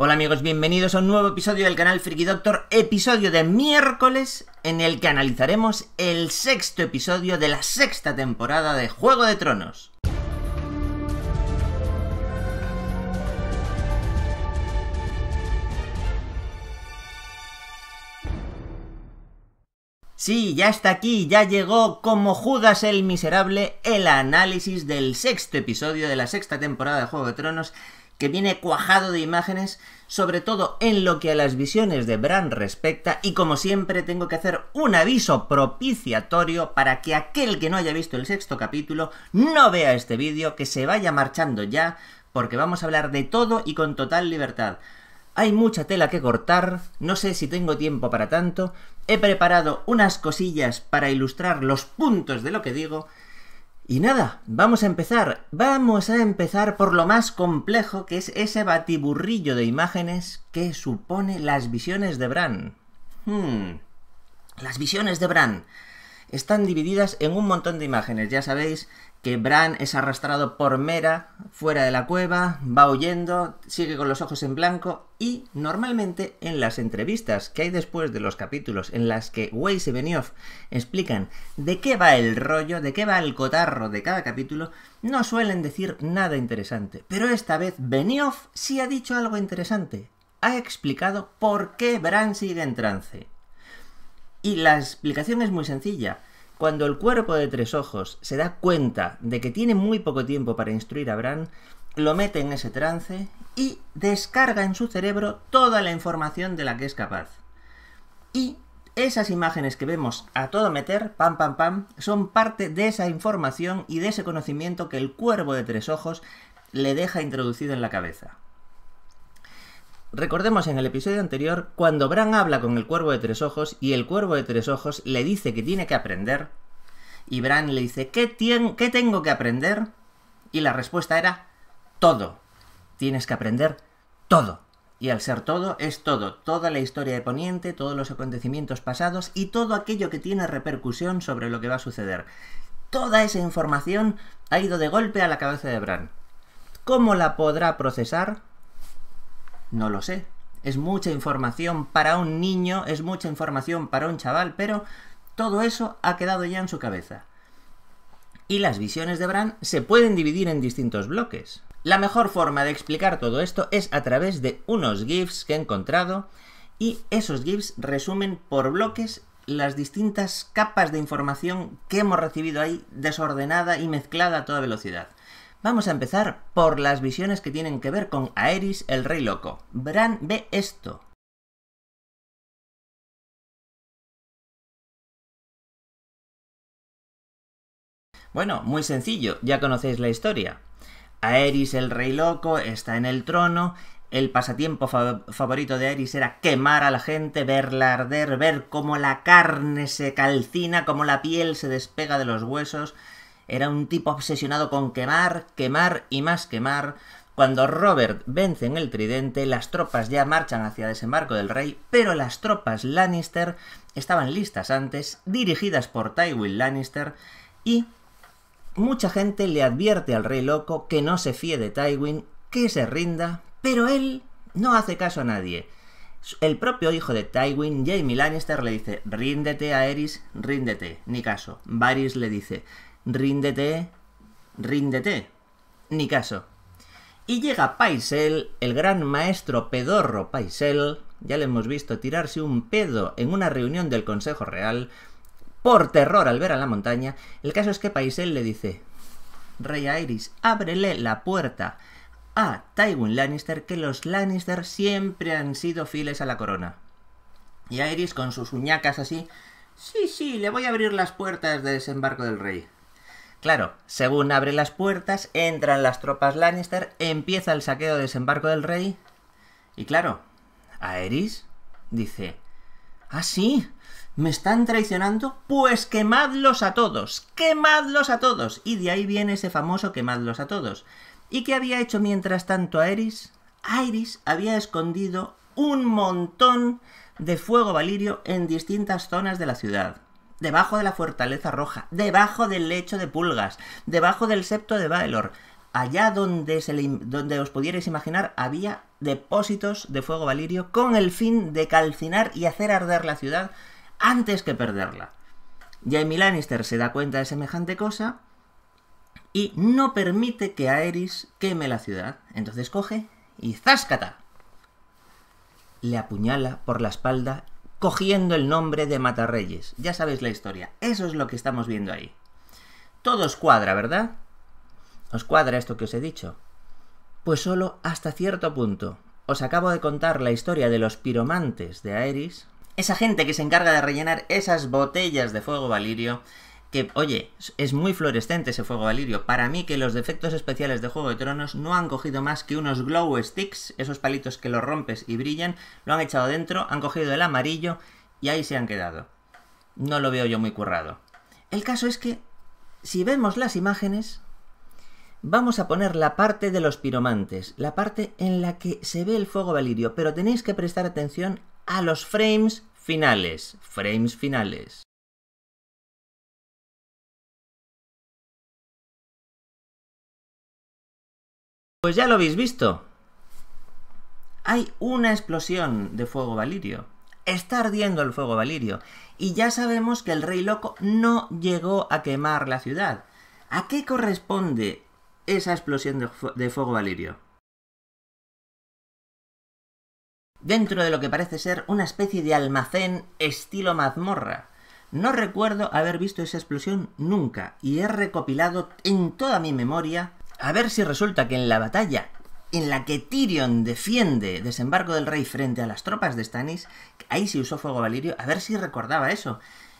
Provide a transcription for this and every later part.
Hola amigos, bienvenidos a un nuevo episodio del canal Friki Doctor, episodio de miércoles en el que analizaremos el sexto episodio de la sexta temporada de Juego de Tronos. Sí, ya está aquí, ya llegó como Judas el Miserable el análisis del sexto episodio de la sexta temporada de Juego de Tronos que viene cuajado de imágenes, sobre todo en lo que a las visiones de Bran respecta, y como siempre tengo que hacer un aviso propiciatorio para que aquel que no haya visto el sexto capítulo no vea este vídeo, que se vaya marchando ya, porque vamos a hablar de todo y con total libertad. Hay mucha tela que cortar, no sé si tengo tiempo para tanto, he preparado unas cosillas para ilustrar los puntos de lo que digo, y nada, vamos a empezar. Vamos a empezar por lo más complejo que es ese batiburrillo de imágenes que supone las visiones de Bran. Hmm. Las visiones de Bran están divididas en un montón de imágenes. Ya sabéis que Bran es arrastrado por Mera fuera de la cueva, va huyendo, sigue con los ojos en blanco y normalmente en las entrevistas que hay después de los capítulos en las que Weiss y Benioff explican de qué va el rollo, de qué va el cotarro de cada capítulo, no suelen decir nada interesante. Pero esta vez Benioff sí ha dicho algo interesante. Ha explicado por qué Bran sigue en trance. Y la explicación es muy sencilla. Cuando el cuerpo de tres ojos se da cuenta de que tiene muy poco tiempo para instruir a Bran, lo mete en ese trance y descarga en su cerebro toda la información de la que es capaz. Y esas imágenes que vemos a todo meter, pam pam pam, son parte de esa información y de ese conocimiento que el cuervo de tres ojos le deja introducido en la cabeza. Recordemos en el episodio anterior cuando Bran habla con el cuervo de tres ojos y el cuervo de tres ojos le dice que tiene que aprender y Bran le dice ¿qué, ¿qué tengo que aprender? Y la respuesta era todo. Tienes que aprender todo. Y al ser todo, es todo. Toda la historia de Poniente, todos los acontecimientos pasados y todo aquello que tiene repercusión sobre lo que va a suceder. Toda esa información ha ido de golpe a la cabeza de Bran. ¿Cómo la podrá procesar? No lo sé. Es mucha información para un niño, es mucha información para un chaval, pero todo eso ha quedado ya en su cabeza. Y las visiones de Bran se pueden dividir en distintos bloques. La mejor forma de explicar todo esto es a través de unos GIFs que he encontrado y esos GIFs resumen por bloques las distintas capas de información que hemos recibido ahí desordenada y mezclada a toda velocidad. Vamos a empezar por las visiones que tienen que ver con Aerys el Rey Loco. Bran ve esto. Bueno, muy sencillo, ya conocéis la historia. Aerys el Rey Loco está en el trono, el pasatiempo favorito de Aerys era quemar a la gente, verla arder, ver cómo la carne se calcina, cómo la piel se despega de los huesos, era un tipo obsesionado con quemar, quemar y más quemar. Cuando Robert vence en el tridente, las tropas ya marchan hacia desembarco del rey, pero las tropas Lannister estaban listas antes, dirigidas por Tywin Lannister, y mucha gente le advierte al rey loco que no se fíe de Tywin, que se rinda, pero él no hace caso a nadie. El propio hijo de Tywin, Jaime Lannister, le dice, ríndete a Eris, ríndete, ni caso. Varys le dice, ríndete, ríndete. Ni caso. Y llega Paisel, el gran maestro pedorro Paisel, ya le hemos visto tirarse un pedo en una reunión del Consejo Real, por terror al ver a la montaña. El caso es que Paisel le dice, Rey Iris, ábrele la puerta a Tywin Lannister, que los Lannister siempre han sido fieles a la corona. Y Iris con sus uñacas así, sí, sí, le voy a abrir las puertas de desembarco del rey. Claro, según abre las puertas, entran las tropas Lannister, empieza el saqueo de desembarco del rey. Y claro, Aerys dice, ¿Ah, sí? ¿Me están traicionando? Pues quemadlos a todos, quemadlos a todos. Y de ahí viene ese famoso quemadlos a todos. ¿Y qué había hecho mientras tanto Aerys? Aerys había escondido un montón de fuego valirio en distintas zonas de la ciudad debajo de la fortaleza roja, debajo del lecho de pulgas, debajo del septo de Baelor. allá donde, donde os pudierais imaginar había depósitos de fuego valirio con el fin de calcinar y hacer arder la ciudad antes que perderla. Jaime Lannister se da cuenta de semejante cosa y no permite que Aerys queme la ciudad. Entonces coge y ¡záscata! Le apuñala por la espalda cogiendo el nombre de Matarreyes. Ya sabéis la historia. Eso es lo que estamos viendo ahí. Todo os cuadra, ¿verdad? ¿Os cuadra esto que os he dicho? Pues solo hasta cierto punto. Os acabo de contar la historia de los piromantes de Aeris. Esa gente que se encarga de rellenar esas botellas de fuego valirio. Que, oye, es muy fluorescente ese fuego valirio. Para mí que los defectos especiales de Juego de Tronos no han cogido más que unos glow sticks, esos palitos que los rompes y brillan, lo han echado dentro, han cogido el amarillo y ahí se han quedado. No lo veo yo muy currado. El caso es que, si vemos las imágenes, vamos a poner la parte de los piromantes, la parte en la que se ve el fuego valirio, pero tenéis que prestar atención a los frames finales, frames finales. Pues ya lo habéis visto. Hay una explosión de fuego valirio. Está ardiendo el fuego valirio. Y ya sabemos que el rey loco no llegó a quemar la ciudad. ¿A qué corresponde esa explosión de, fuego valirio. Dentro de lo que parece ser una especie de almacén estilo mazmorra. No recuerdo haber visto esa explosión nunca y he recopilado en toda mi memoria a ver si resulta que en la batalla en la que Tyrion defiende desembarco del rey frente a las tropas de Stannis, ahí se usó fuego valirio, a ver si recordaba eso.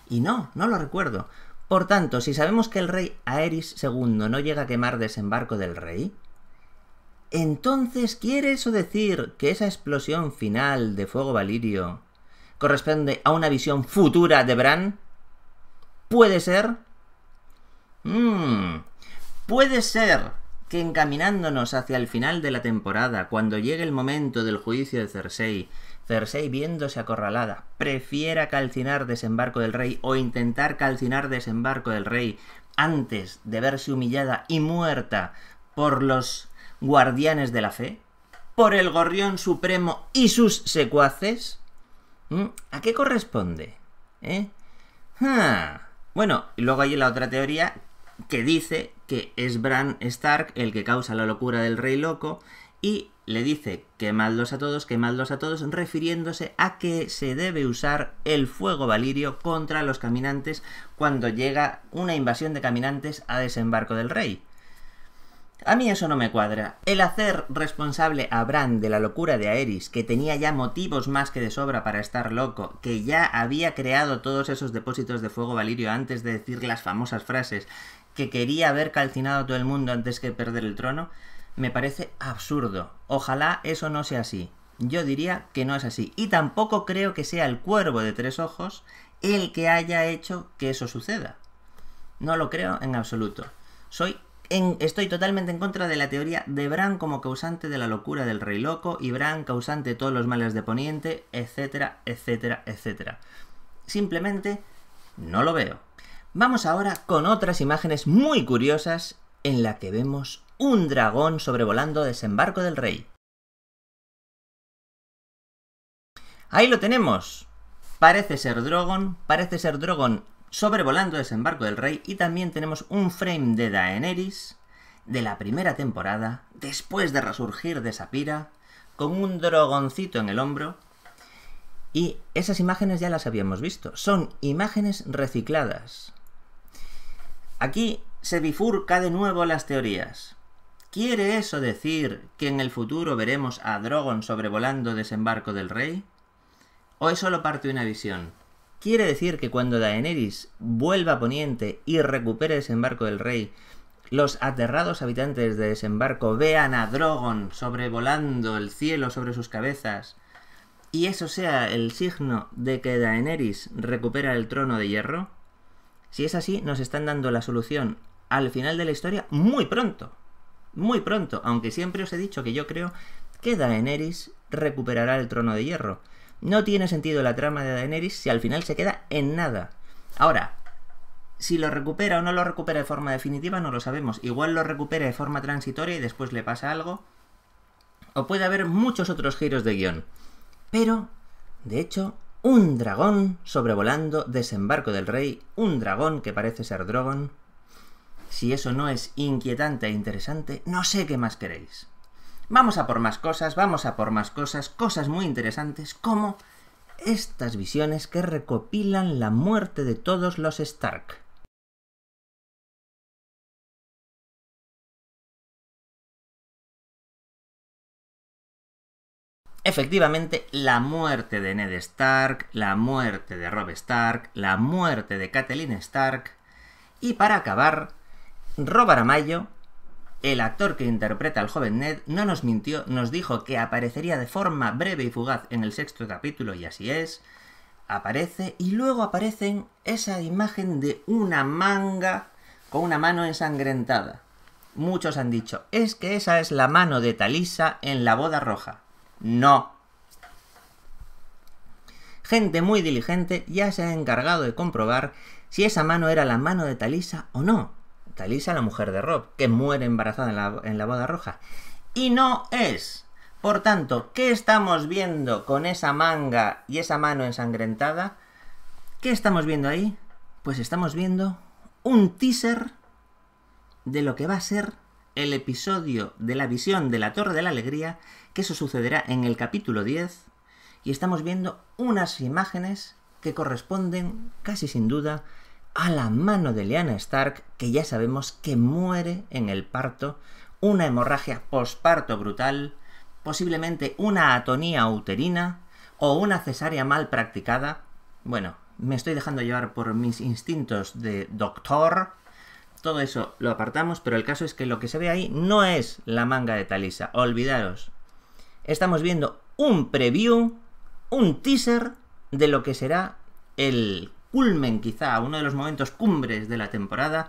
Y no, no lo recuerdo. Por tanto, si sabemos que el rey Aerys II no llega a quemar desembarco del rey, entonces ¿quiere eso decir que esa explosión final de fuego valirio corresponde a una visión futura de Bran? ¿Puede ser? Mmm. Puede ser que encaminándonos hacia el final de la temporada, cuando llegue el momento del juicio de Cersei, Cersei, viéndose acorralada, prefiera calcinar desembarco del rey o intentar calcinar desembarco del rey antes de verse humillada y muerta por los guardianes de la fe, por el gorrión supremo y sus secuaces. ¿A qué corresponde? ¿Eh? Ah. Bueno, y luego hay la otra teoría que dice que es Bran Stark el que causa la locura del rey loco y le dice quemadlos a todos, quemadlos a todos, refiriéndose a que se debe usar el fuego valirio contra los caminantes cuando llega una invasión de caminantes a desembarco del rey. A mí eso no me cuadra. El hacer responsable a Bran de la locura de Aerys, que tenía ya motivos más que de sobra para estar loco, que ya había creado todos esos depósitos de fuego valirio antes de decir las famosas frases, que quería haber calcinado a todo el mundo antes que perder el trono, me parece absurdo. Ojalá eso no sea así. Yo diría que no es así. Y tampoco creo que sea el cuervo de tres ojos el que haya hecho que eso suceda. No lo creo en absoluto. Soy estoy totalmente en contra de la teoría de Bran como causante de la locura del rey loco y Bran causante de todos los males de Poniente, etcétera, etcétera, etcétera. Simplemente no lo veo. Vamos ahora con otras imágenes muy curiosas en la que vemos un dragón sobrevolando desembarco del rey. Ahí lo tenemos. Parece ser Drogon, parece ser Drogon sobrevolando desembarco del rey y también tenemos un frame de Daenerys de la primera temporada, después de resurgir de Sapira, con un drogoncito en el hombro. Y esas imágenes ya las habíamos visto, son imágenes recicladas. Aquí se bifurca de nuevo las teorías. ¿Quiere eso decir que en el futuro veremos a Drogon sobrevolando desembarco del rey? ¿O es solo parte de una visión? ¿Quiere decir que cuando Daenerys vuelva a Poniente y recupere desembarco del rey, los aterrados habitantes de desembarco vean a Drogon sobrevolando el cielo sobre sus cabezas y eso sea el signo de que Daenerys recupera el trono de hierro? Si es así, nos están dando la solución al final de la historia muy pronto muy pronto, aunque siempre os he dicho que yo creo que Daenerys recuperará el trono de hierro. No tiene sentido la trama de Daenerys si al final se queda en nada. Ahora, Si lo recupera o no lo recupera de forma definitiva no lo sabemos. Igual lo recupera de forma transitoria y después le pasa algo. O puede haber muchos otros giros de guion. Pero, de hecho, un dragón sobrevolando desembarco del rey, un dragón que parece ser Drogon. Si eso no es inquietante e interesante, no sé qué más queréis. Vamos a por más cosas, vamos a por más cosas, cosas muy interesantes como estas visiones que recopilan la muerte de todos los Stark. Efectivamente, la muerte de Ned Stark, la muerte de Rob Stark, la muerte de Catelyn Stark. Y para acabar, Rob Aramayo, el actor que interpreta al joven Ned, no nos mintió, nos dijo que aparecería de forma breve y fugaz en el sexto capítulo, y así es. Aparece, y luego aparece esa imagen de una manga con una mano ensangrentada. Muchos han dicho, es que esa es la mano de Talisa en la boda roja. No. Gente muy diligente ya se ha encargado de comprobar si esa mano era la mano de Talisa o no. La mujer de Rob, que muere embarazada en la, en la boda roja. Y no es. Por tanto, ¿qué estamos viendo con esa manga y esa mano ensangrentada? ¿Qué estamos viendo ahí? Pues estamos viendo un teaser de lo que va a ser el episodio de la visión de la Torre de la Alegría, que eso sucederá en el capítulo 10, y estamos viendo unas imágenes que corresponden, casi sin duda, a la mano de Lyanna Stark, que ya sabemos que muere en el parto, una hemorragia posparto brutal, posiblemente una atonía uterina o una cesárea mal practicada. Bueno, me estoy dejando llevar por mis instintos de doctor, todo eso lo apartamos, pero el caso es que lo que se ve ahí no es la manga de Talisa. Olvidaros. Estamos viendo un preview, un teaser de lo que será el culmen, quizá, uno de los momentos cumbres de la temporada,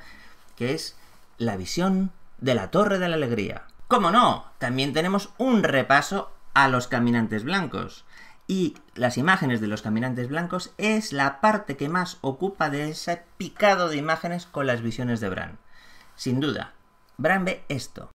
que es la visión de la Torre de la Alegría. ¿Cómo no? También tenemos un repaso a los caminantes blancos y las imágenes de los caminantes blancos es la parte que más ocupa de ese picado de imágenes con las visiones de Bran. Sin duda, Bran ve esto.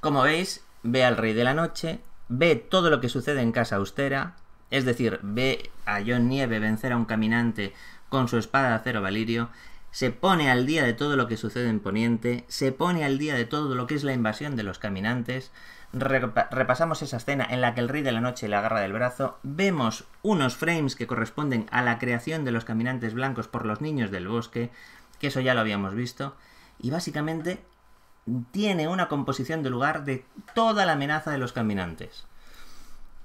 Como veis, ve al Rey de la Noche, ve todo lo que sucede en Casa Austera, es decir, ve a John Nieve vencer a un caminante con su espada de acero valirio, se pone al día de todo lo que sucede en Poniente, se pone al día de todo lo que es la invasión de los caminantes, repasamos esa escena en la que el Rey de la Noche le agarra del brazo, vemos unos frames que corresponden a la creación de los caminantes blancos por los niños del bosque, que eso ya lo habíamos visto, y básicamente tiene una composición de lugar de toda la amenaza de los caminantes.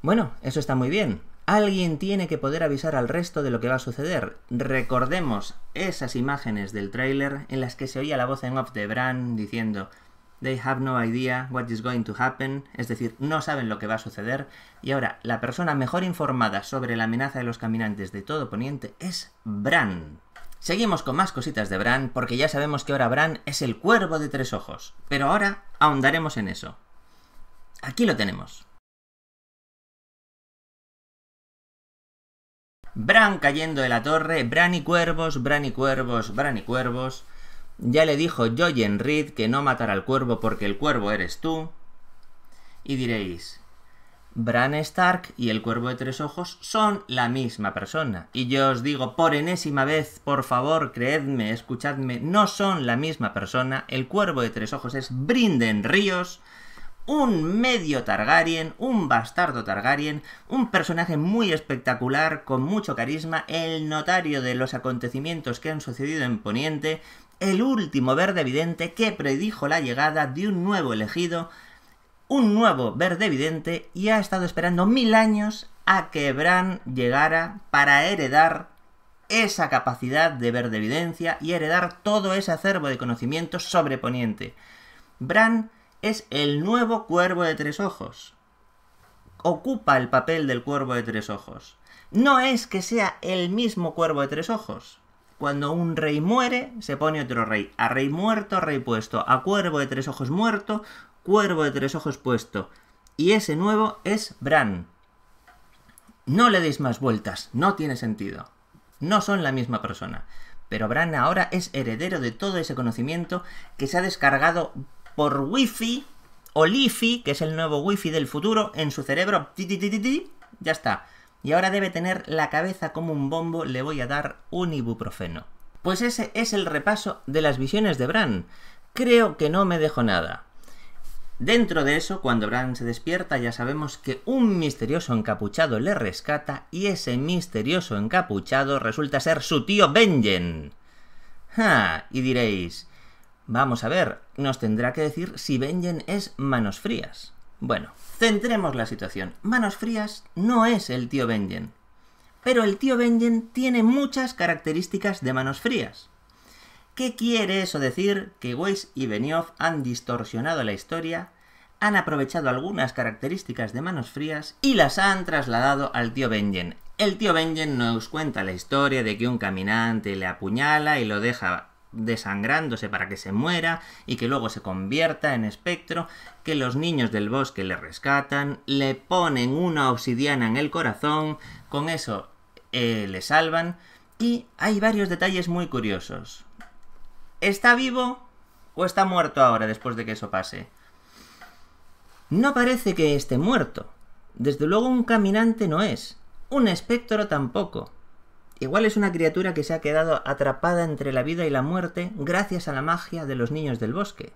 Bueno, eso está muy bien. Alguien tiene que poder avisar al resto de lo que va a suceder. Recordemos esas imágenes del tráiler en las que se oía la voz en off de Bran diciendo They have no idea what is going to happen, es decir, no saben lo que va a suceder. Y ahora, la persona mejor informada sobre la amenaza de los caminantes de todo Poniente es Bran. Seguimos con más cositas de Bran, porque ya sabemos que ahora Bran es el cuervo de tres ojos. Pero ahora ahondaremos en eso. Aquí lo tenemos. Bran cayendo de la torre, Bran y cuervos, Bran y cuervos, Bran y cuervos. Ya le dijo Jojen Reed que no matará al cuervo porque el cuervo eres tú. Y diréis, Bran Stark y el Cuervo de Tres Ojos son la misma persona. Y yo os digo por enésima vez, por favor, creedme, escuchadme, no son la misma persona. El Cuervo de Tres Ojos es Brinden Ríos, un medio Targaryen, un bastardo Targaryen, un personaje muy espectacular, con mucho carisma, el notario de los acontecimientos que han sucedido en Poniente, el último verde evidente que predijo la llegada de un nuevo elegido, un nuevo verde evidente y ha estado esperando mil años a que Bran llegara para heredar esa capacidad de ver de evidencia y heredar todo ese acervo de conocimiento sobreponiente. Bran es el nuevo cuervo de tres ojos. Ocupa el papel del cuervo de tres ojos. No es que sea el mismo cuervo de tres ojos. Cuando un rey muere, se pone otro rey. A rey muerto, rey puesto. A cuervo de tres ojos muerto, cuervo de tres ojos puesto. Y ese nuevo es Bran. No le deis más vueltas, no tiene sentido. No son la misma persona. Pero Bran ahora es heredero de todo ese conocimiento que se ha descargado por Wi-Fi o Li-Fi, que es el nuevo Wi-Fi del futuro, en su cerebro. Ya está. Y ahora debe tener la cabeza como un bombo, le voy a dar un ibuprofeno. Pues ese es el repaso de las visiones de Bran. Creo que no me dejo nada. Dentro de eso, cuando Bran se despierta, ya sabemos que un misterioso encapuchado le rescata y ese misterioso encapuchado resulta ser su tío Benjen. Ah, y diréis, vamos a ver, nos tendrá que decir si Benjen es manos frías. Bueno, centremos la situación. Manos frías no es el tío Benjen. Pero el tío Benjen tiene muchas características de manos frías. ¿Qué quiere eso decir? Que Weiss y Benioff han distorsionado la historia, han aprovechado algunas características de Manos Frías y las han trasladado al tío Benjen. El tío Benjen nos cuenta la historia de que un caminante le apuñala y lo deja desangrándose para que se muera y que luego se convierta en espectro, que los niños del bosque le rescatan, le ponen una obsidiana en el corazón, con eso eh, le salvan y hay varios detalles muy curiosos. ¿Está vivo o está muerto ahora después de que eso pase? No parece que esté muerto. Desde luego un caminante no es. Un espectro tampoco. Igual es una criatura que se ha quedado atrapada entre la vida y la muerte gracias a la magia de los niños del bosque.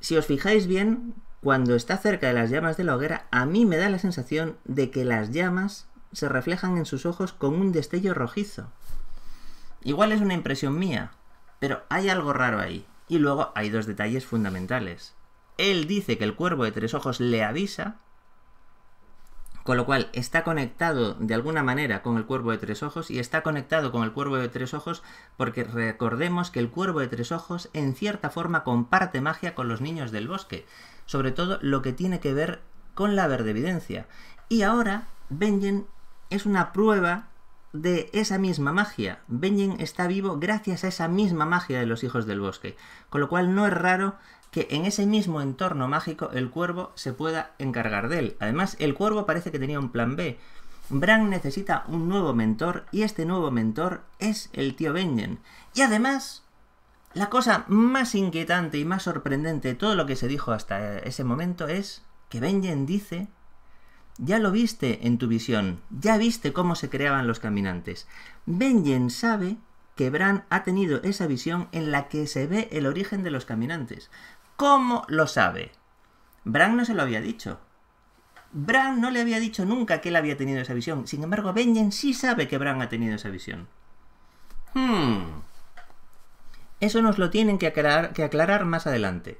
Si os fijáis bien, cuando está cerca de las llamas de la hoguera, a mí me da la sensación de que las llamas se reflejan en sus ojos con un destello rojizo. Igual es una impresión mía, pero hay algo raro ahí. Y luego hay dos detalles fundamentales. Él dice que el cuervo de tres ojos le avisa, con lo cual está conectado de alguna manera con el cuervo de tres ojos y está conectado con el cuervo de tres ojos porque recordemos que el cuervo de tres ojos en cierta forma comparte magia con los niños del bosque, sobre todo lo que tiene que ver con la verdevidencia. Y ahora Benjen es una prueba de esa misma magia. Benjen está vivo gracias a esa misma magia de los hijos del bosque, con lo cual no es raro que en ese mismo entorno mágico el cuervo se pueda encargar de él. Además, el cuervo parece que tenía un plan B. Bran necesita un nuevo mentor y este nuevo mentor es el tío Benjen. Y además, la cosa más inquietante y más sorprendente de todo lo que se dijo hasta ese momento es que Benjen dice ya lo viste en tu visión, ya viste cómo se creaban los caminantes. Benjen sabe que Bran ha tenido esa visión en la que se ve el origen de los caminantes. ¿Cómo lo sabe? Bran no se lo había dicho. Bran no le había dicho nunca que él había tenido esa visión. Sin embargo, Benjen sí sabe que Bran ha tenido esa visión. Hmm. Eso nos lo tienen que aclarar, que aclarar más adelante.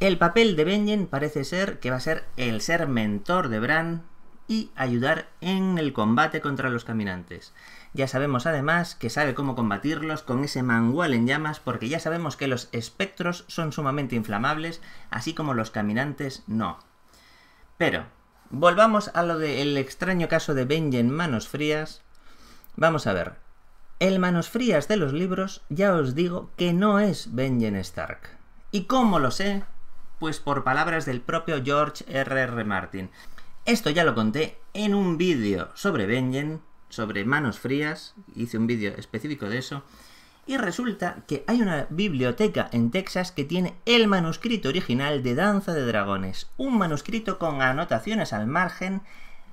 El papel de Benjen parece ser que va a ser el ser mentor de Bran y ayudar en el combate contra los caminantes. Ya sabemos además que sabe cómo combatirlos con ese mangual en llamas porque ya sabemos que los espectros son sumamente inflamables, así como los caminantes no. Pero, volvamos a lo del extraño caso de Benjen Manos Frías. Vamos a ver. El Manos Frías de los libros ya os digo que no es Benjen Stark. ¿Y cómo lo sé? Pues por palabras del propio George R.R. R. Martin. Esto ya lo conté en un vídeo sobre Benjen, sobre manos frías, hice un vídeo específico de eso, y resulta que hay una biblioteca en Texas que tiene el manuscrito original de Danza de Dragones, un manuscrito con anotaciones al margen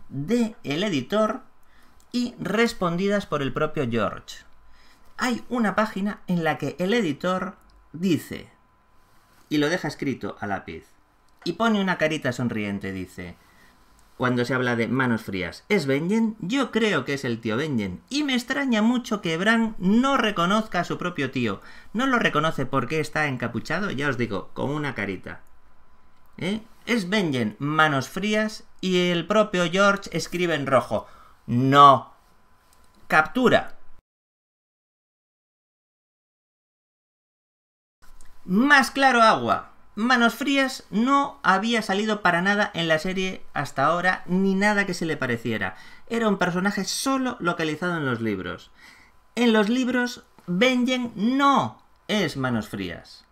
de el editor y respondidas por el propio George. Hay una página en la que el editor dice, y lo deja escrito a lápiz, y pone una carita sonriente, dice, cuando se habla de manos frías. ¿Es Benjen? Yo creo que es el tío Benjen. Y me extraña mucho que Bran no reconozca a su propio tío. No lo reconoce porque está encapuchado, ya os digo, con una carita. ¿Eh? Es Benjen, manos frías, y el propio George escribe en rojo. No. Captura. Más claro agua. Manos Frías no había salido para nada en la serie hasta ahora, ni nada que se le pareciera. Era un personaje solo localizado en los libros. En los libros, Benjen no es Manos Frías.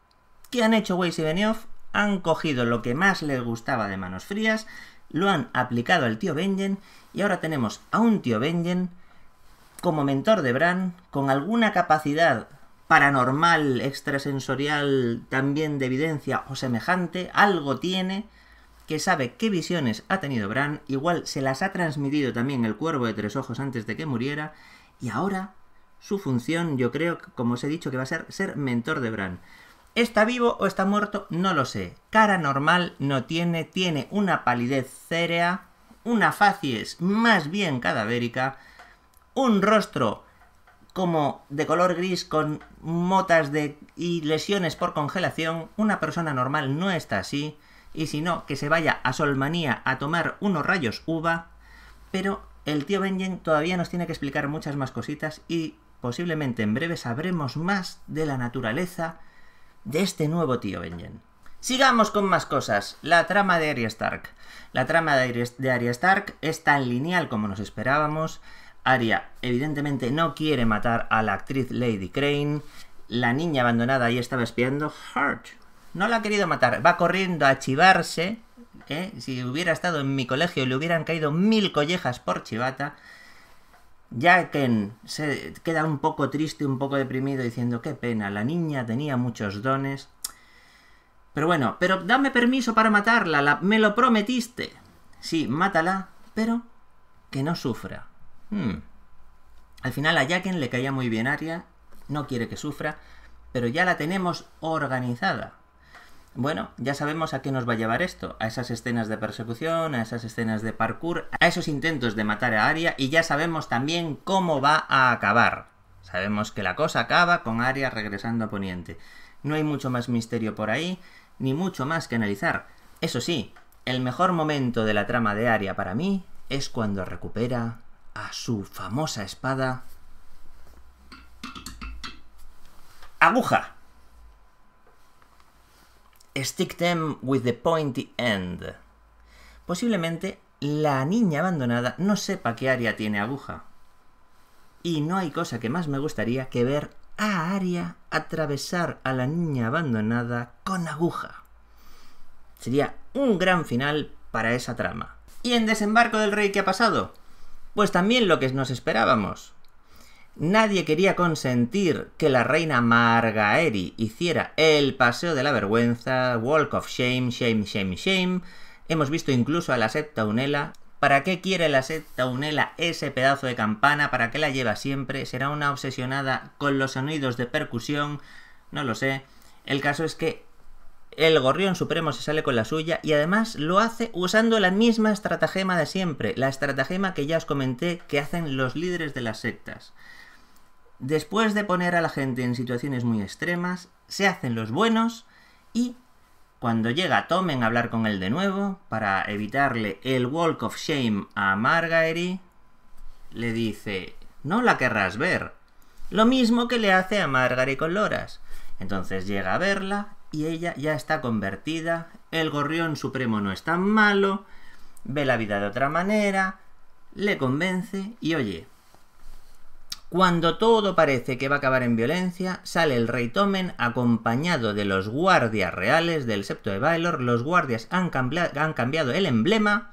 ¿Qué han hecho Weiss y Benioff? Han cogido lo que más les gustaba de Manos Frías, lo han aplicado al tío Benjen, y ahora tenemos a un tío Benjen como mentor de Bran, con alguna capacidad paranormal, extrasensorial, también de evidencia o semejante, algo tiene que sabe qué visiones ha tenido Bran, igual se las ha transmitido también el cuervo de tres ojos antes de que muriera, y ahora su función, yo creo, como os he dicho, que va a ser ser mentor de Bran. ¿Está vivo o está muerto? No lo sé. Cara normal no tiene, tiene una palidez cérea, una facies más bien cadavérica, un rostro como de color gris con motas de y lesiones por congelación, una persona normal no está así, y si no, que se vaya a Solmanía a tomar unos rayos uva, pero el tío Benjen todavía nos tiene que explicar muchas más cositas y posiblemente en breve sabremos más de la naturaleza de este nuevo tío Benjen. Sigamos con más cosas. La trama de Arya Stark. La trama de Arya Stark es tan lineal como nos esperábamos. Arya evidentemente no quiere matar a la actriz Lady Crane. La niña abandonada ahí estaba espiando. Hurt. No la ha querido matar. Va corriendo a chivarse. ¿eh? Si hubiera estado en mi colegio le hubieran caído mil collejas por chivata. Jacken se queda un poco triste, un poco deprimido, diciendo, qué pena, la niña tenía muchos dones. Pero bueno, pero dame permiso para matarla, me lo prometiste. Sí, mátala, pero que no sufra. Hmm. Al final a Jacken le caía muy bien Aria, no quiere que sufra, pero ya la tenemos organizada. Bueno, ya sabemos a qué nos va a llevar esto, a esas escenas de persecución, a esas escenas de parkour, a esos intentos de matar a Aria y ya sabemos también cómo va a acabar. Sabemos que la cosa acaba con Aria regresando a Poniente. No hay mucho más misterio por ahí, ni mucho más que analizar. Eso sí, el mejor momento de la trama de Aria para mí es cuando recupera a su famosa espada aguja. Stick them with the pointy end. Posiblemente la niña abandonada no sepa que Aria tiene aguja. Y no hay cosa que más me gustaría que ver a Aria atravesar a la niña abandonada con aguja. Sería un gran final para esa trama. ¿Y en Desembarco del Rey qué ha pasado? Pues también lo que nos esperábamos. Nadie quería consentir que la reina Margaeri hiciera el paseo de la vergüenza, Walk of Shame, Shame, Shame, Shame. Hemos visto incluso a la Septa Unela. ¿Para qué quiere la Septa Unela ese pedazo de campana? ¿Para qué la lleva siempre? ¿Será una obsesionada con los sonidos de percusión? No lo sé. El caso es que el gorrión supremo se sale con la suya y además lo hace usando la misma estratagema de siempre, la estratagema que ya os comenté que hacen los líderes de las sectas. Después de poner a la gente en situaciones muy extremas, se hacen los buenos y cuando llega Tomen a hablar con él de nuevo, para evitarle el Walk of Shame a Margaery, le dice, no la querrás ver. Lo mismo que le hace a Margaery con Loras. Entonces llega a verla y ella ya está convertida, el gorrión supremo no es tan malo, ve la vida de otra manera, le convence y oye, cuando todo parece que va a acabar en violencia, sale el rey Tomen acompañado de los guardias reales del septo de Baelor. Los guardias han, han cambiado el emblema.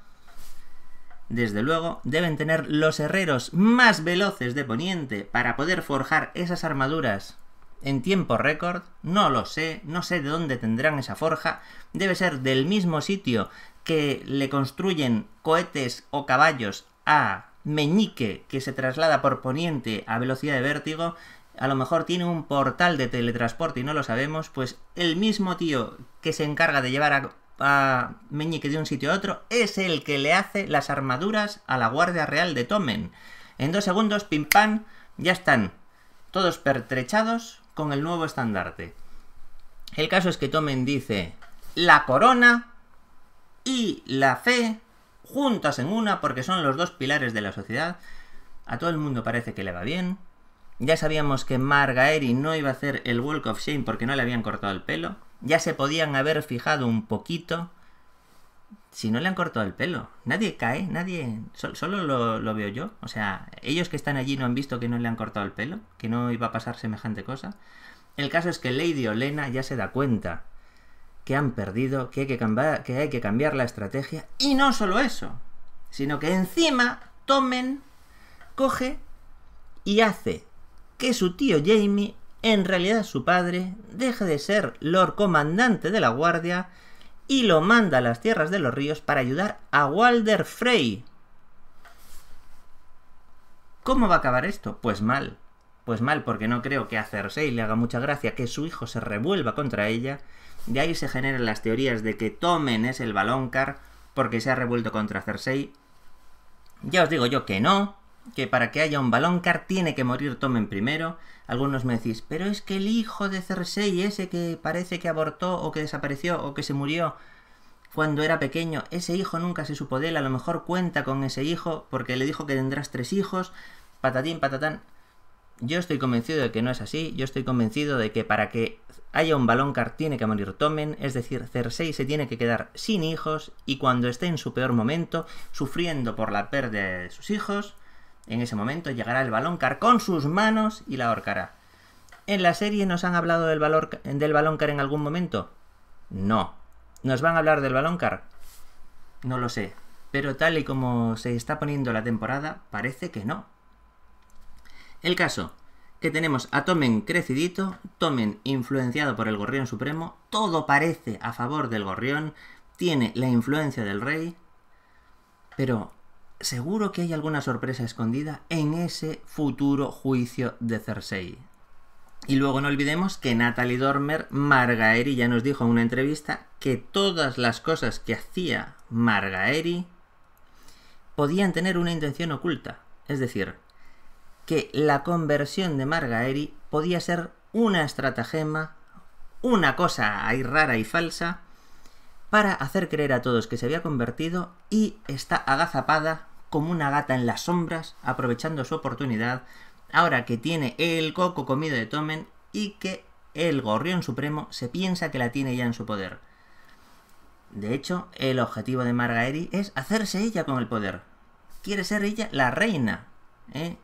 Desde luego, deben tener los herreros más veloces de Poniente para poder forjar esas armaduras en tiempo récord, no lo sé, no sé de dónde tendrán esa forja, debe ser del mismo sitio que le construyen cohetes o caballos a Meñique, que se traslada por poniente a velocidad de vértigo, a lo mejor tiene un portal de teletransporte y no lo sabemos, pues el mismo tío que se encarga de llevar a, Meñique de un sitio a otro es el que le hace las armaduras a la Guardia Real de Tomen. En dos segundos, pim pam, ya están todos pertrechados con el nuevo estandarte. El caso es que Tomen dice la corona y la fe juntas en una porque son los dos pilares de la sociedad. A todo el mundo parece que le va bien. Ya sabíamos que Margaery no iba a hacer el Walk of Shame porque no le habían cortado el pelo. Ya se podían haber fijado un poquito. Si no le han cortado el pelo, nadie cae, nadie. solo lo, lo, veo yo. O sea, ellos que están allí no han visto que no le han cortado el pelo, que no iba a pasar semejante cosa. El caso es que Lady Olena ya se da cuenta que han perdido, que hay que cambiar, que hay que cambiar la estrategia. Y no solo eso, sino que encima Tomen coge y hace que su tío Jamie, en realidad su padre, deje de ser Lord Comandante de la Guardia y lo manda a las tierras de los ríos para ayudar a Walder Frey. ¿Cómo va a acabar esto? Pues mal. Pues mal, porque no creo que a Cersei le haga mucha gracia que su hijo se revuelva contra ella. De ahí se generan las teorías de que Tomen es el Baloncar porque se ha revuelto contra Cersei. Ya os digo yo que no, que para que haya un Baloncar tiene que morir Tomen primero. Algunos me decís, pero es que el hijo de Cersei, ese que parece que abortó o que desapareció o que se murió cuando era pequeño, ese hijo nunca se supo de él, a lo mejor cuenta con ese hijo porque le dijo que tendrás tres hijos, patatín, patatán. Yo estoy convencido de que no es así, yo estoy convencido de que para que haya un Baloncar tiene que morir Tomen, es decir, Cersei se tiene que quedar sin hijos y cuando esté en su peor momento, sufriendo por la pérdida de sus hijos, en ese momento llegará el Baloncar con sus manos y la ahorcará. ¿En la serie nos han hablado del, valor, del Baloncar en algún momento? No. ¿Nos van a hablar del Baloncar? No lo sé. Pero tal y como se está poniendo la temporada, parece que no. El caso, que tenemos a Tomen crecidito, Tomen influenciado por el Gorrión Supremo, todo parece a favor del Gorrión, tiene la influencia del rey, pero seguro que hay alguna sorpresa escondida en ese futuro juicio de Cersei. Y luego no olvidemos que Natalie Dormer, Margaery, ya nos dijo en una entrevista que todas las cosas que hacía Margaery podían tener una intención oculta. Es decir, que la conversión de Margaery podía ser una estratagema, una cosa ahí rara y falsa, para hacer creer a todos que se había convertido y está agazapada como una gata en las sombras, aprovechando su oportunidad, ahora que tiene el coco comido de Tomen y que el gorrión supremo se piensa que la tiene ya en su poder. De hecho, el objetivo de Margaery es hacerse ella con el poder. Quiere ser ella la reina. ¿eh?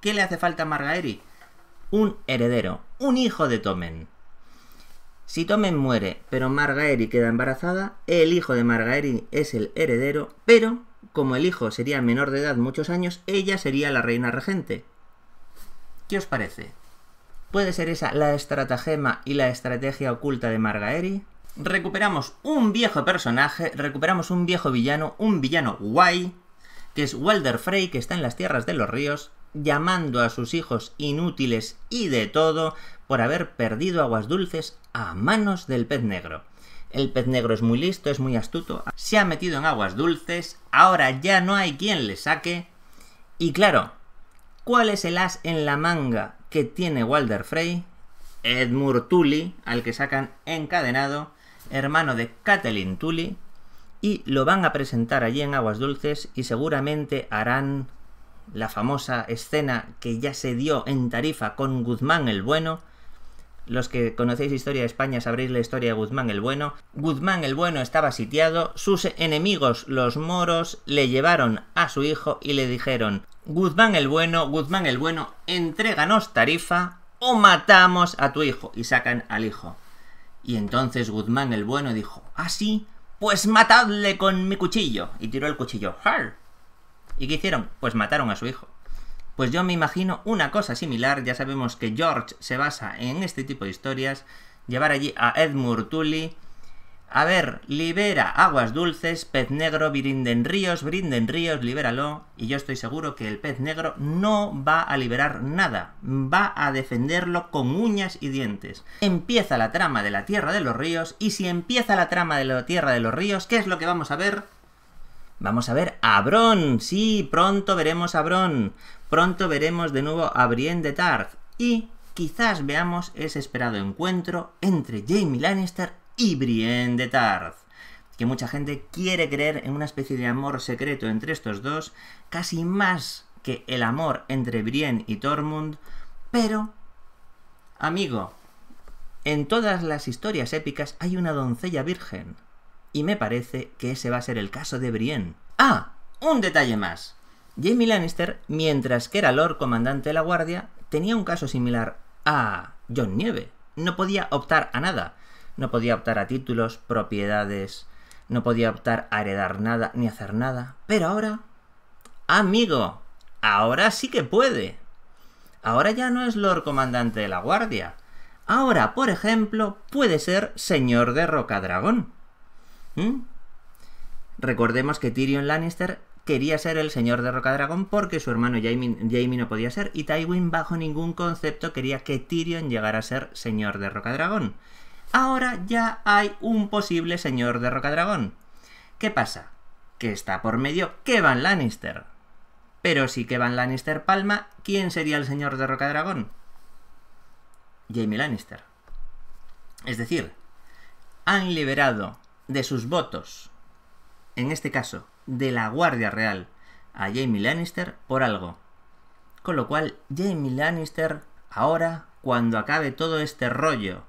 ¿Qué le hace falta a Margaery? Un heredero, un hijo de Tomen. Si Tomen muere, pero Margaery queda embarazada, el hijo de Margaery es el heredero, pero como el hijo sería menor de edad muchos años, ella sería la reina regente. ¿Qué os parece? ¿Puede ser esa la estratagema y la estrategia oculta de Margaery? Recuperamos un viejo personaje, recuperamos un viejo villano, un villano guay, que es Walder Frey, que está en las tierras de los ríos, llamando a sus hijos inútiles y de todo por haber perdido aguas dulces a manos del pez negro. El pez negro es muy listo, es muy astuto, se ha metido en aguas dulces, ahora ya no hay quien le saque. Y claro, ¿cuál es el as en la manga que tiene Walder Frey? Edmure Tully, al que sacan encadenado, hermano de Catelyn Tully, y lo van a presentar allí en Aguas Dulces y seguramente harán la famosa escena que ya se dio en Tarifa con Guzmán el Bueno, los que conocéis historia de España sabréis la historia de Guzmán el Bueno. Guzmán el Bueno estaba sitiado, sus enemigos, los moros, le llevaron a su hijo y le dijeron, Guzmán el Bueno, Guzmán el Bueno, entréganos tarifa o matamos a tu hijo. Y sacan al hijo. Y entonces Guzmán el Bueno dijo, ¿ah, sí? Pues matadle con mi cuchillo. Y tiró el cuchillo. ¡Har! ¿Y qué hicieron? Pues mataron a su hijo. Pues yo me imagino una cosa similar, ya sabemos que George se basa en este tipo de historias, llevar allí a Edmure Tully, a ver, libera aguas dulces, pez negro, brinden ríos, brinden ríos, libéralo. Y yo estoy seguro que el pez negro no va a liberar nada, va a defenderlo con uñas y dientes. Empieza la trama de la Tierra de los Ríos, y si empieza la trama de la Tierra de los Ríos, ¿qué es lo que vamos a ver? Vamos a ver a Bron, sí, pronto veremos a Bron. Pronto veremos de nuevo a Brienne de Tarth. Y quizás veamos ese esperado encuentro entre Jaime Lannister y Brienne de Tarth. Que mucha gente quiere creer en una especie de amor secreto entre estos dos, casi más que el amor entre Brienne y Tormund, pero... Amigo, en todas las historias épicas hay una doncella virgen, y me parece que ese va a ser el caso de Brienne. ¡Ah! Un detalle más. Jamie Lannister, mientras que era Lord Comandante de la Guardia, tenía un caso similar a John Nieve. No podía optar a nada. No podía optar a títulos, propiedades, no podía optar a heredar nada ni hacer nada. Pero ahora... Amigo, ahora sí que puede. Ahora ya no es Lord Comandante de la Guardia. Ahora, por ejemplo, puede ser Señor de Rocadragón. ¿Mm? Recordemos que Tyrion Lannister quería ser el señor de Rocadragón porque su hermano Jaime, no podía ser y Tywin bajo ningún concepto quería que Tyrion llegara a ser señor de Rocadragón. Ahora ya hay un posible señor de Rocadragón. ¿Qué pasa? Que está por medio Kevan Lannister. Pero si Kevan Lannister palma, ¿quién sería el señor de Rocadragón? Jaime Lannister. Es decir, han liberado de sus votos, en este caso, de la Guardia Real, a Jamie Lannister por algo. Con lo cual, Jamie Lannister, ahora, cuando acabe todo este rollo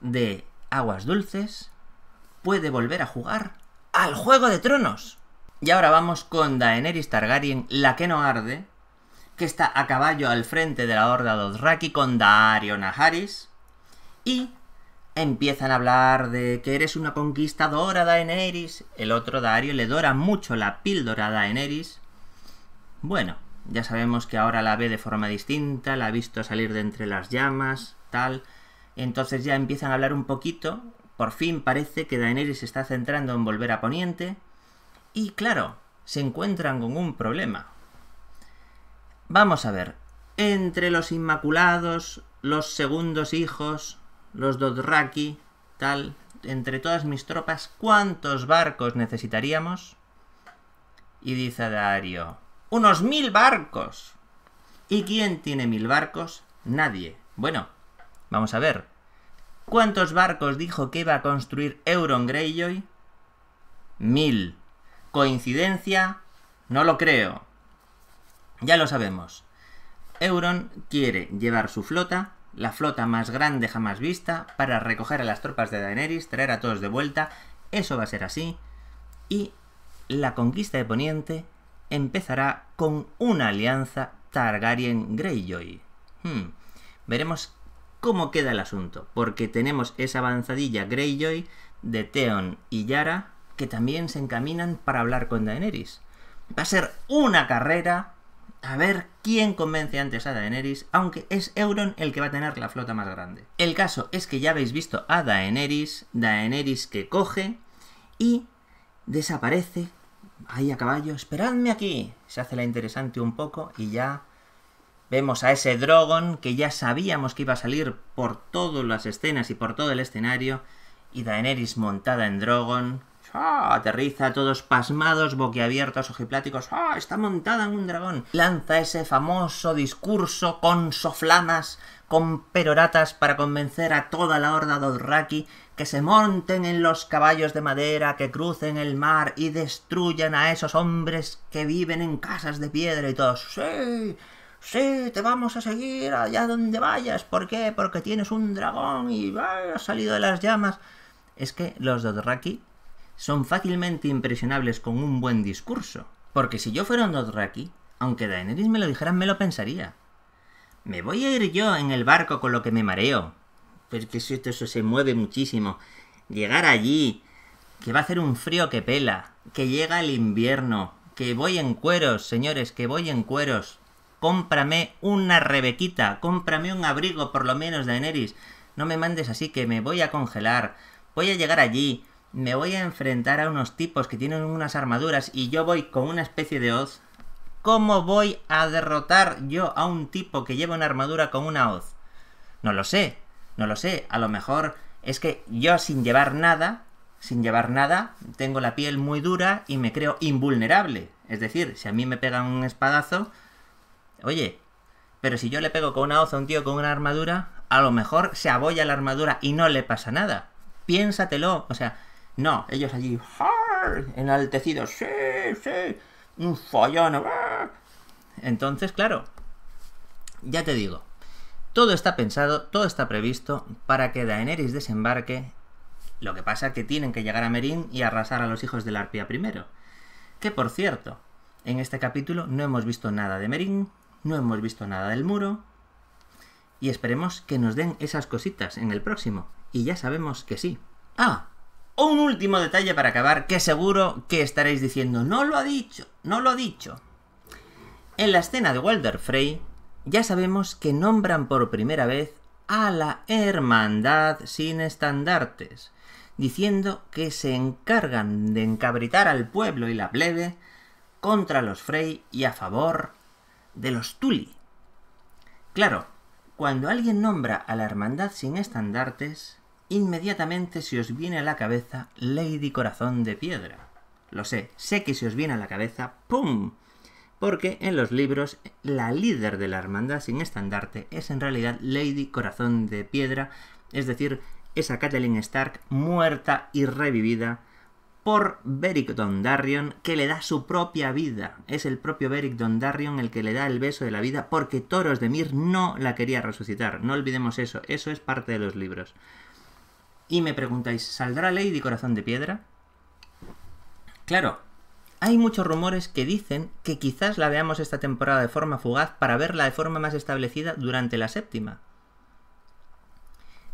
de aguas dulces, puede volver a jugar al Juego de Tronos. Y ahora vamos con Daenerys Targaryen, la que no arde, que está a caballo al frente de la Horda Dothraki con Daario Naharis, y empiezan a hablar de que eres una conquistadora, Daenerys. El otro Dario le dora mucho la píldora a Daenerys. Bueno, ya sabemos que ahora la ve de forma distinta, la ha visto salir de entre las llamas, tal. Entonces ya empiezan a hablar un poquito. Por fin parece que Daenerys se está centrando en volver a Poniente. Y claro, se encuentran con un problema. Vamos a ver. Entre los Inmaculados, los segundos hijos, los Dothraki, tal, entre todas mis tropas, ¿cuántos barcos necesitaríamos? Y dice Dario, ¡unos mil barcos! ¿Y quién tiene mil barcos? Nadie. Bueno, vamos a ver. ¿Cuántos barcos dijo que iba a construir Euron Greyjoy? Mil. ¿Coincidencia? No lo creo. Ya lo sabemos. Euron quiere llevar su flota la flota más grande jamás vista, para recoger a las tropas de Daenerys, traer a todos de vuelta, eso va a ser así, y la conquista de Poniente empezará con una alianza Targaryen-Greyjoy. Hmm. Veremos cómo queda el asunto, porque tenemos esa avanzadilla Greyjoy de Theon y Yara que también se encaminan para hablar con Daenerys. Va a ser una carrera a ver quién convence antes a Daenerys, aunque es Euron el que va a tener la flota más grande. El caso es que ya habéis visto a Daenerys, Daenerys que coge y desaparece ahí a caballo, esperadme aquí. Se hace la interesante un poco y ya vemos a ese Drogon que ya sabíamos que iba a salir por todas las escenas y por todo el escenario y Daenerys montada en Drogon ¡Ah! Aterriza todos pasmados, boquiabiertos, ojipláticos. ¡Ah! Está montada en un dragón. Lanza ese famoso discurso con soflamas, con peroratas para convencer a toda la horda Dothraki que se monten en los caballos de madera, que crucen el mar y destruyan a esos hombres que viven en casas de piedra y todos. ¡Sí! Sí, te vamos a seguir allá donde vayas. ¿Por qué? Porque tienes un dragón y has salido de las llamas. Es que los Dothraki son fácilmente impresionables con un buen discurso. Porque si yo fuera un Dothraki, aunque Daenerys me lo dijeran, me lo pensaría. Me voy a ir yo en el barco con lo que me mareo. Pero que eso, eso se mueve muchísimo. Llegar allí, que va a hacer un frío que pela, que llega el invierno, que voy en cueros, señores, que voy en cueros. Cómprame una rebequita, cómprame un abrigo por lo menos, Daenerys. No me mandes así que me voy a congelar. Voy a llegar allí, me voy a enfrentar a unos tipos que tienen unas armaduras y yo voy con una especie de hoz, ¿cómo voy a derrotar yo a un tipo que lleva una armadura con una hoz? No lo sé, no lo sé. A lo mejor es que yo sin llevar nada, sin llevar nada, tengo la piel muy dura y me creo invulnerable. Es decir, si a mí me pegan un espadazo, oye, pero si yo le pego con una hoz a un tío con una armadura, a lo mejor se abolla la armadura y no le pasa nada. Piénsatelo, o sea, no, ellos allí, enaltecidos, sí, sí, un follón. Entonces, claro, ya te digo, todo está pensado, todo está previsto para que Daenerys desembarque. Lo que pasa es que tienen que llegar a Merín y arrasar a los hijos de la arpía primero. Que por cierto, en este capítulo no hemos visto nada de Merín, no hemos visto nada del muro. Y esperemos que nos den esas cositas en el próximo. Y ya sabemos que sí. Ah, un último detalle para acabar, que seguro que estaréis diciendo, no lo ha dicho, no lo ha dicho. En la escena de Walder Frey, ya sabemos que nombran por primera vez a la Hermandad sin estandartes, diciendo que se encargan de encabritar al pueblo y la plebe contra los Frey y a favor de los Tuli. Claro, cuando alguien nombra a la Hermandad sin estandartes, inmediatamente se os viene a la cabeza Lady Corazón de Piedra. Lo sé, sé que se os viene a la cabeza ¡pum! Porque en los libros la líder de la hermandad sin estandarte es en realidad Lady Corazón de Piedra, es decir, esa Catelyn Stark muerta y revivida por Beric Dondarrion, que le da su propia vida. Es el propio Beric Dondarrion el que le da el beso de la vida porque Toros de Mir no la quería resucitar. No olvidemos eso, eso es parte de los libros. Y me preguntáis, ¿saldrá Lady Corazón de Piedra? Claro, hay muchos rumores que dicen que quizás la veamos esta temporada de forma fugaz para verla de forma más establecida durante la séptima.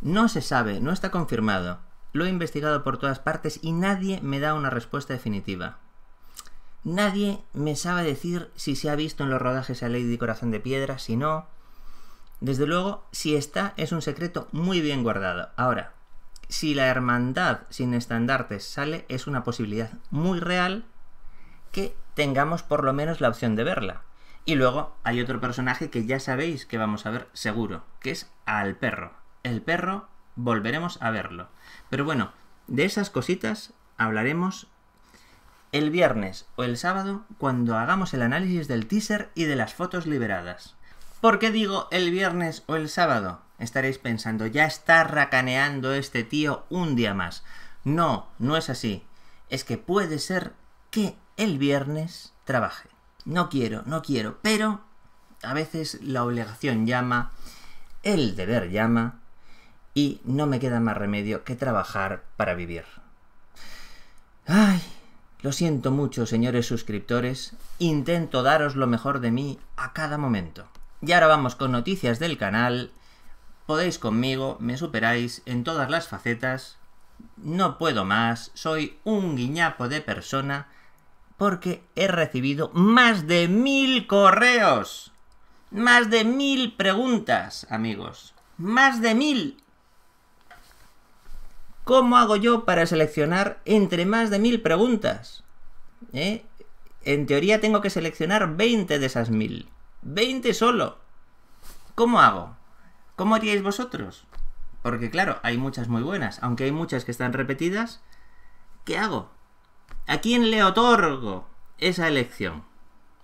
No se sabe, no está confirmado. Lo he investigado por todas partes y nadie me da una respuesta definitiva. Nadie me sabe decir si se ha visto en los rodajes a Lady Corazón de Piedra, si no. Desde luego, si está, es un secreto muy bien guardado. Ahora, si la hermandad sin estandartes sale, es una posibilidad muy real que tengamos por lo menos la opción de verla. Y luego hay otro personaje que ya sabéis que vamos a ver seguro, que es al perro. El perro volveremos a verlo. Pero bueno, de esas cositas hablaremos el viernes o el sábado cuando hagamos el análisis del teaser y de las fotos liberadas. ¿Por qué digo el viernes o el sábado? estaréis pensando, ya está racaneando este tío un día más. No, no es así. Es que puede ser que el viernes trabaje. No quiero, no quiero, pero a veces la obligación llama, el deber llama, y no me queda más remedio que trabajar para vivir. Ay, lo siento mucho, señores suscriptores, intento daros lo mejor de mí a cada momento. Y ahora vamos con noticias del canal Podéis conmigo, me superáis en todas las facetas. No puedo más, soy un guiñapo de persona porque he recibido más de mil correos. Más de mil preguntas, amigos. Más de mil. ¿Cómo hago yo para seleccionar entre más de mil preguntas? ¿Eh? En teoría tengo que seleccionar 20 de esas mil. 20 solo. ¿Cómo hago? ¿Cómo haríais vosotros? Porque claro, hay muchas muy buenas, aunque hay muchas que están repetidas. ¿Qué hago? ¿A quién le otorgo esa elección?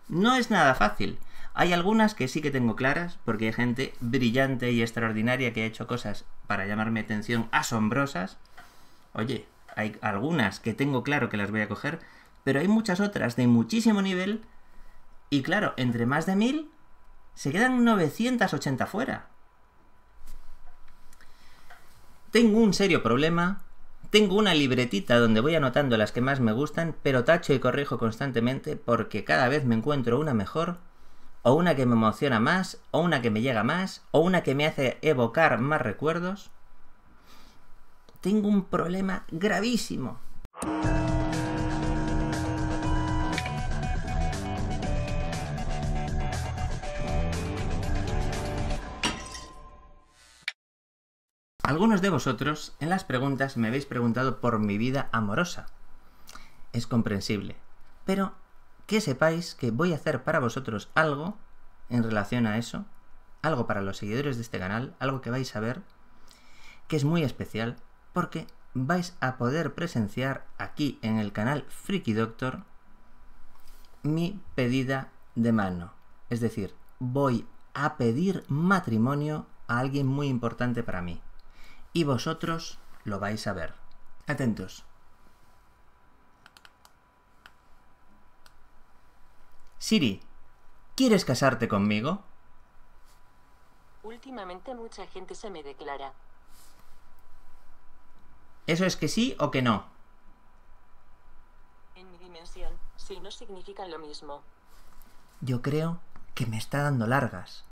No es nada fácil. Hay algunas que sí que tengo claras, porque hay gente brillante y extraordinaria que ha hecho cosas para llamar mi atención asombrosas. Oye, hay algunas que tengo claro que las voy a coger, pero hay muchas otras de muchísimo nivel. Y claro, entre más de mil, se quedan 980 fuera. Tengo un serio problema. Tengo una libretita donde voy anotando las que más me gustan, pero tacho y corrijo constantemente porque cada vez me encuentro una mejor, o una que me emociona más, o una que me llega más, o una que me hace evocar más recuerdos. Tengo un problema gravísimo. Algunos de vosotros en las preguntas me habéis preguntado por mi vida amorosa. Es comprensible. Pero que sepáis que voy a hacer para vosotros algo en relación a eso, algo para los seguidores de este canal, algo que vais a ver, que es muy especial, porque vais a poder presenciar aquí en el canal Freaky Doctor mi pedida de mano. Es decir, voy a pedir matrimonio a alguien muy importante para mí y vosotros lo vais a ver. Atentos. Siri, ¿Quieres casarte conmigo? Últimamente mucha gente se me declara. ¿Eso es que sí o que no? En mi dimensión, sí no significan lo mismo. Yo creo que me está dando largas.